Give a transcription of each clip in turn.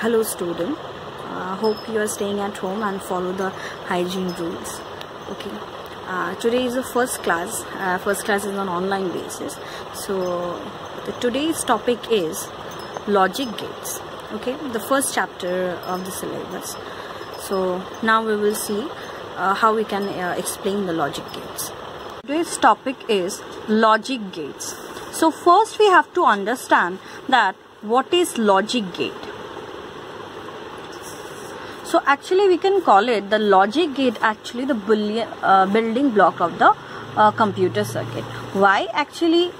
hello student. Uh, hope you are staying at home and follow the hygiene rules. Okay. Uh, today is the first class. Uh, first class is on online basis. So the, today's topic is logic gates. Okay. The first chapter of the syllabus. So now we will see uh, how we can uh, explain the logic gates. Today's topic is logic gates. So first we have to understand that what is logic gate so actually we can call it the logic gate actually the uh, building block of the uh, computer circuit. Why actually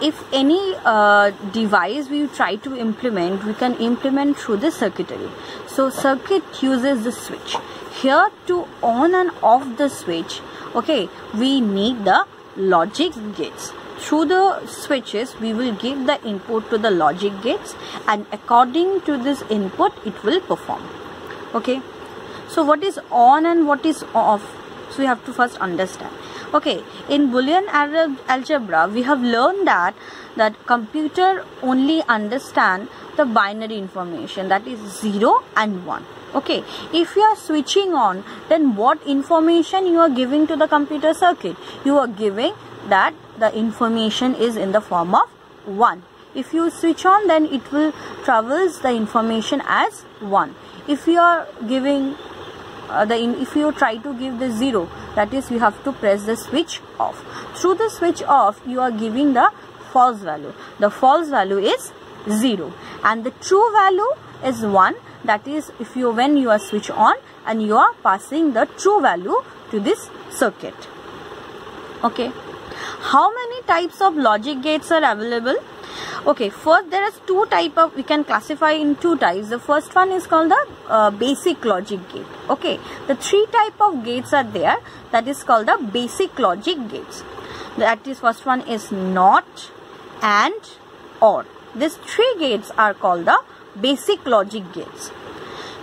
if any uh, device we try to implement we can implement through the circuitry. So circuit uses the switch. Here to on and off the switch okay we need the logic gates. Through the switches we will give the input to the logic gates and according to this input it will perform okay? So what is on and what is off? So we have to first understand. Okay? In boolean algebra we have learned that that computer only understand the binary information that is 0 and 1 okay? If you are switching on then what information you are giving to the computer circuit? You are giving that the information is in the form of 1 if you switch on then it will travels the information as 1 if you are giving uh, the if you try to give the zero that is you have to press the switch off. Through the switch off you are giving the false value. The false value is 0 and the true value is 1 that is if you when you are switch on and you are passing the true value to this circuit. Okay. How many types of logic gates are available okay first there is two type of we can classify in two types. The first one is called the uh, basic logic gate. Okay the three type of gates are there. That is called the basic logic gates. That is first one is not and or. These three gates are called the basic logic gates.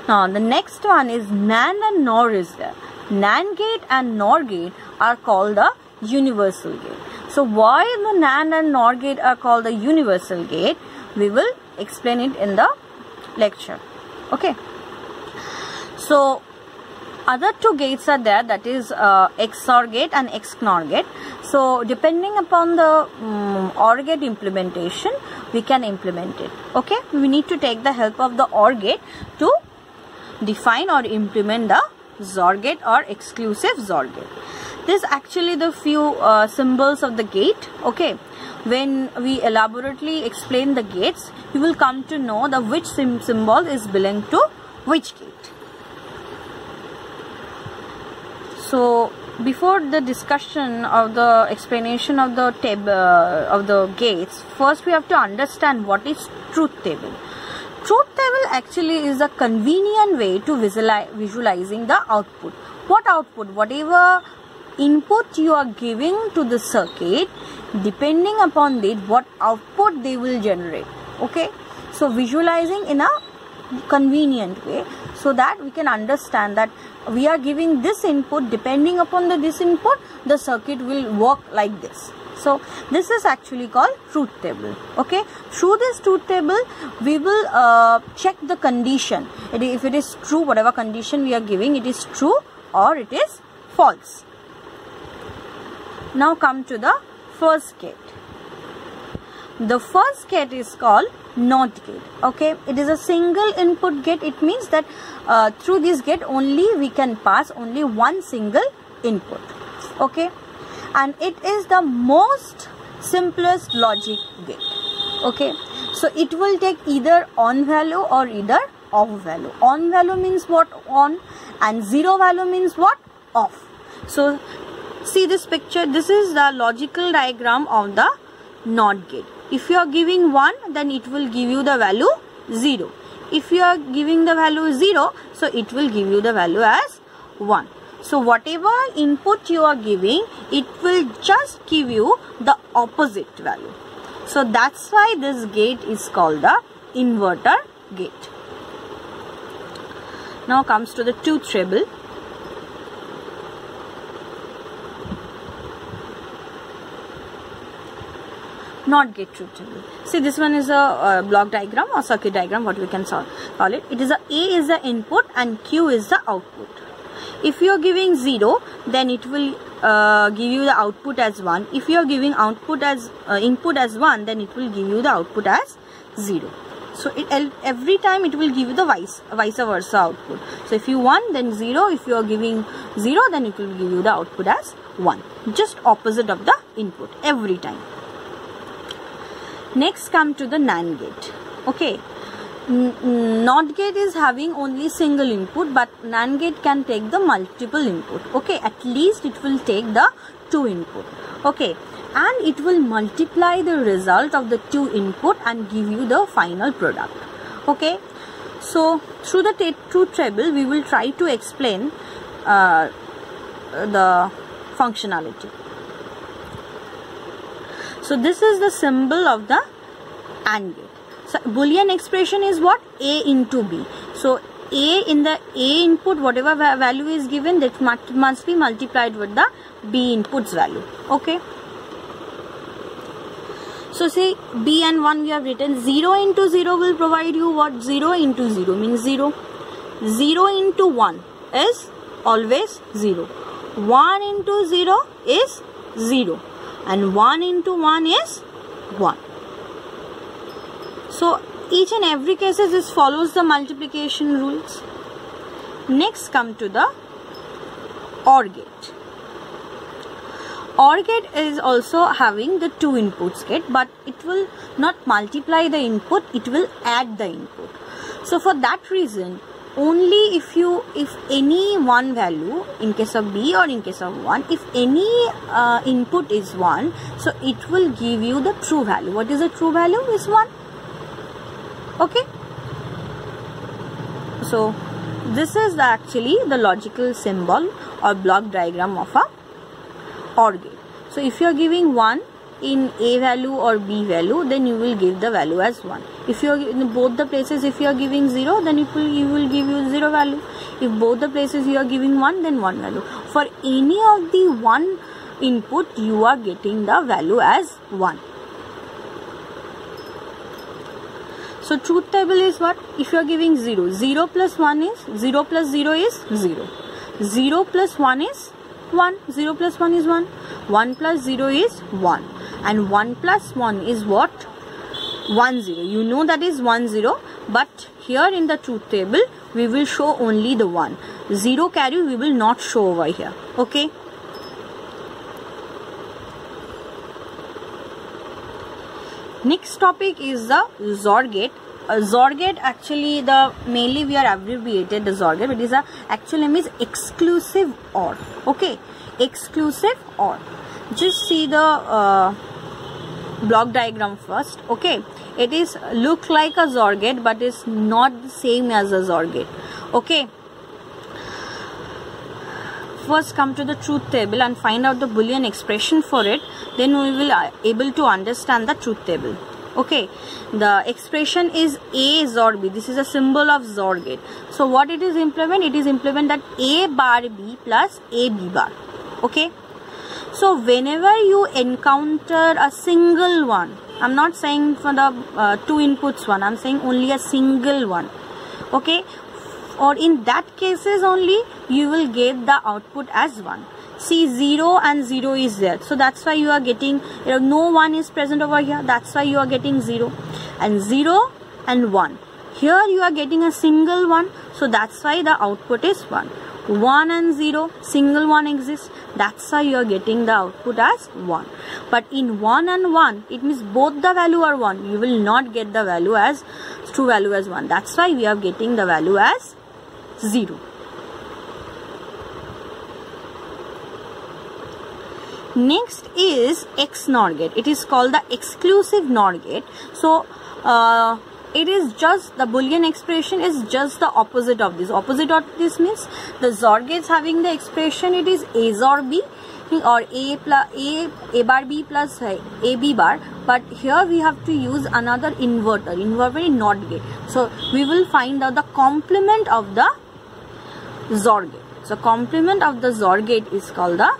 Now the next one is NAND and NOR is there. NAND gate and NOR gate are called the universal gate so why the NAND and NOR gate are called the universal gate? We will explain it in the lecture. Okay. So other two gates are there that is uh, XOR gate and XNOR gate. So depending upon the um, OR gate implementation we can implement it. Okay. We need to take the help of the OR gate to define or implement the XOR gate or exclusive XOR gate this actually the few uh, symbols of the gate okay? When we elaborately explain the gates you will come to know the which symbol is belong to which gate. So before the discussion of the explanation of the table uh, of the gates first we have to understand what is truth table. Truth table actually is a convenient way to visualize visualizing the output. What output? Whatever input you are giving to the circuit depending upon it what output they will generate. Okay? So visualizing in a convenient way so that we can understand that we are giving this input depending upon the this input the circuit will work like this. So this is actually called truth table. Okay? Through this truth table we will uh, check the condition. If it is true whatever condition we are giving it is true or it is false now come to the first gate. The first gate is called NOT gate. Okay, it is a single input gate. It means that uh, through this gate only we can pass only one single input. Okay, and it is the most simplest logic gate. Okay, so it will take either on value or either off value. On value means what on and zero value means what off. So see this picture? This is the logical diagram of the NOT gate. If you are giving 1 then it will give you the value 0 if you are giving the value 0 so it will give you the value as 1 so whatever input you are giving it will just give you the opposite value. So that's why this gate is called the inverter gate. Now comes to the truth table not gate truth table see this one is a, a block diagram or circuit diagram what we can solve, call it. It is a a is the input and q is the output. If you are giving 0 then it will uh, give you the output as 1 if you are giving output as uh, input as 1 then it will give you the output as 0 so it, every time it will give you the vice vice versa output. So if you 1 then 0 if you are giving 0 then it will give you the output as 1 just opposite of the input every time next come to the AND gate. Okay. NOT gate is having only single input but AND gate can take the multiple input. Okay. At least it will take the two input. Okay. And it will multiply the result of the two input and give you the final product. Okay. So through the truth table we will try to explain uh, the functionality so this is the symbol of the AND gate so boolean expression is what? A into b. So a in the a input whatever value is given that must be multiplied with the b inputs value. Okay? So say b and 1 we have written. 0 into 0 will provide you what? 0 into 0 means 0 0 into 1 is always 0 1 into 0 is 0 and 1 into 1 is 1 so each and every cases this follows the multiplication rules. Next come to the OR gate. OR gate is also having the two inputs gate but it will not multiply the input it will add the input. So for that reason only if you if any one value in case of b or in case of 1 if any uh, input is 1 so it will give you the true value. What is the true value? Is 1 okay? So this is actually the logical symbol or block diagram of a OR gate so if you are giving 1 in a value or b value then you will give the value as 1 if you are in both the places if you are giving 0 then it will you will give you 0 value. If both the places you are giving 1 then 1 value. For any of the one input you are getting the value as 1 So truth table is what? If you are giving 0, 0 plus 1 is, 0 plus 0 is 0. 0 plus 1 is 1, 0 plus 1 is 1, 1 plus 0 is 1 and 1 plus 1 is what? 1 0. You know that is 1 0 but here in the truth table we will show only the 1. 0 carry we will not show over here. Okay. Next topic is the XOR gate. Uh, XOR gate actually the mainly we are abbreviated the XOR gate. It is a actual name is exclusive OR. Okay, exclusive OR. Just see the uh, block diagram first. Okay, it is look like a XOR gate but it's not the same as a XOR gate. Okay? First come to the truth table and find out the boolean expression for it. Then we will uh, able to understand the truth table okay? The expression is a XOR b this is a symbol of XOR gate so what it is implement? It is implement that a bar b plus a b bar okay so whenever you encounter a single one i'm not saying for the uh, two inputs one i'm saying only a single one okay? Or in that cases only you will get the output as 1 see 0 and 0 is there. So that's why you are getting you know no one is present over here. That's why you are getting 0 and 0 and 1 here you are getting a single one. So that's why the output is 1 1 and 0 single one exists that's why you are getting the output as 1 but in 1 and 1 it means both the value are 1 you will not get the value as true value as 1 that's why we are getting the value as 0. Next is XNOR gate. It is called the exclusive NOR gate. So, uh, it is just the boolean expression is just the opposite of this opposite of this means the XOR gates having the expression it is a XOR b or a plus a a bar b plus uh, a b bar but here we have to use another inverter inverter in NOT gate so we will find out the complement of the XOR gate. So complement of the XOR gate is called the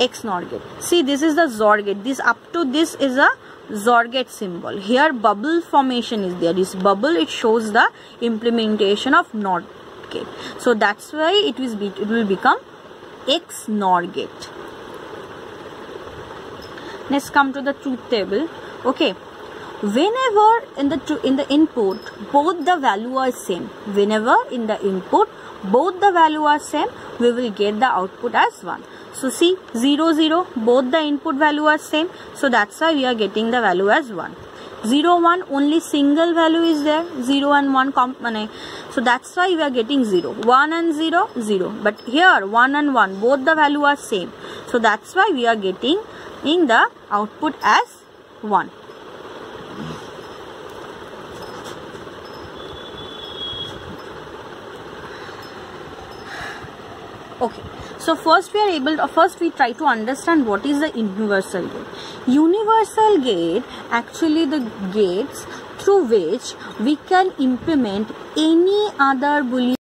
X XNOR gate. See this is the XOR gate. This up to this is a XOR gate symbol. Here bubble formation is there. This bubble it shows the implementation of NOT gate so that's why it will be it will become XNOR gate Let's come to the truth table. Okay. Whenever in the in the input both the value are same. Whenever in the input both the value are same. We will get the output as 1 so see 0 0 both the input value are same. So that's why we are getting the value as 1 0 1 only single value is there. 0 and 1 component so that's why we are getting 0 1 and 0 0 but here 1 and 1 both the value are same. So that's why we are getting in the output as 1 okay. So first we are able to, first we try to understand what is the universal gate. Universal gate actually the gates through which we can implement any other boolean